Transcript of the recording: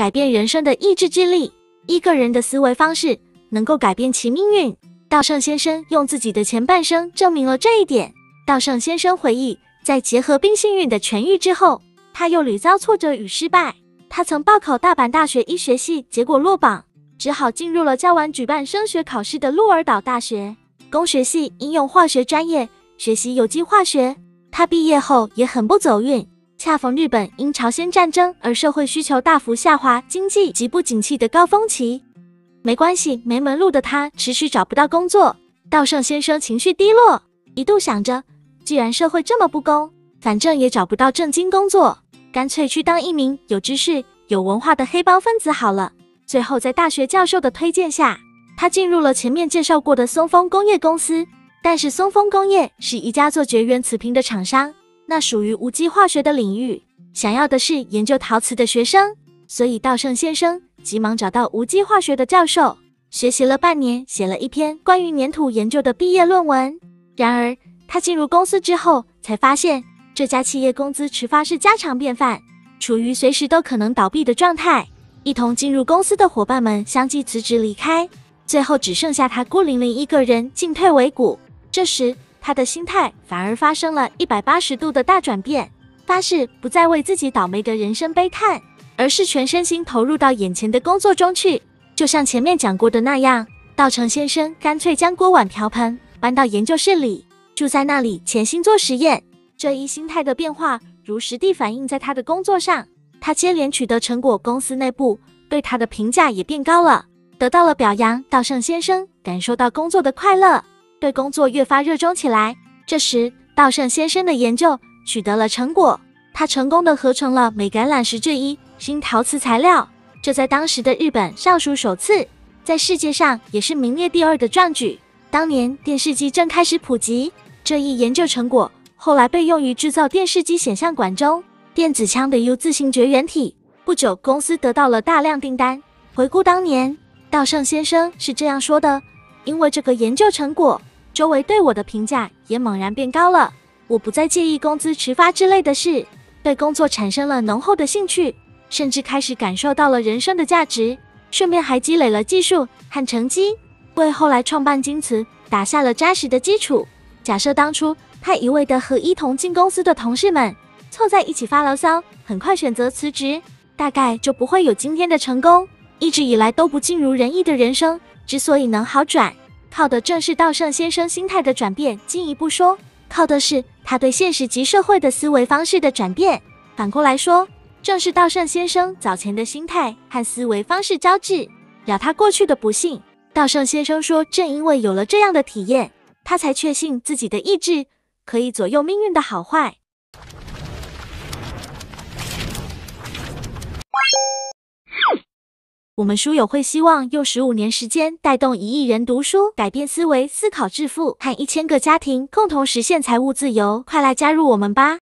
改变人生的意志之力。一个人的思维方式能够改变其命运。稻盛先生用自己的前半生证明了这一点。稻盛先生回忆，在结核病幸运的痊愈之后，他又屡遭挫折与失败。他曾报考大阪大学医学系，结果落榜，只好进入了较晚举办升学考试的鹿儿岛大学工学系应用化学专业，学习有机化学。他毕业后也很不走运，恰逢日本因朝鲜战争而社会需求大幅下滑，经济极不景气的高峰期。没关系，没门路的他持续找不到工作。稻盛先生情绪低落，一度想着，既然社会这么不公，反正也找不到正经工作，干脆去当一名有知识、有文化的黑帮分子好了。最后，在大学教授的推荐下，他进入了前面介绍过的松风工业公司。但是松风工业是一家做绝缘瓷瓶的厂商，那属于无机化学的领域，想要的是研究陶瓷的学生，所以稻盛先生。急忙找到无机化学的教授，学习了半年，写了一篇关于粘土研究的毕业论文。然而，他进入公司之后，才发现这家企业工资迟发是家常便饭，处于随时都可能倒闭的状态。一同进入公司的伙伴们相继辞职离开，最后只剩下他孤零零一个人进退维谷。这时，他的心态反而发生了一百八十度的大转变，发誓不再为自己倒霉的人生悲叹。而是全身心投入到眼前的工作中去，就像前面讲过的那样，稻盛先生干脆将锅碗瓢盆搬到研究室里，住在那里潜心做实验。这一心态的变化，如实地反映在他的工作上。他接连取得成果，公司内部对他的评价也变高了，得到了表扬。稻盛先生感受到工作的快乐，对工作越发热衷起来。这时，稻盛先生的研究取得了成果，他成功的合成了镁橄榄石这一。新陶瓷材料，这在当时的日本尚属首次，在世界上也是名列第二的壮举。当年电视机正开始普及，这一研究成果后来被用于制造电视机显像管中电子枪的 U 字形绝缘体。不久，公司得到了大量订单。回顾当年，稻盛先生是这样说的：“因为这个研究成果，周围对我的评价也猛然变高了。我不再介意工资迟发之类的事，对工作产生了浓厚的兴趣。”甚至开始感受到了人生的价值，顺便还积累了技术和成绩，为后来创办京瓷打下了扎实的基础。假设当初他一味的和一同进公司的同事们凑在一起发牢骚，很快选择辞职，大概就不会有今天的成功。一直以来都不尽如人意的人生，之所以能好转，靠的正是稻盛先生心态的转变。进一步说，靠的是他对现实及社会的思维方式的转变。反过来说。正是稻盛先生早前的心态和思维方式招致了他过去的不幸。稻盛先生说：“正因为有了这样的体验，他才确信自己的意志可以左右命运的好坏。”我们书友会希望用十五年时间带动一亿人读书，改变思维，思考致富，和一千个家庭共同实现财务自由。快来加入我们吧！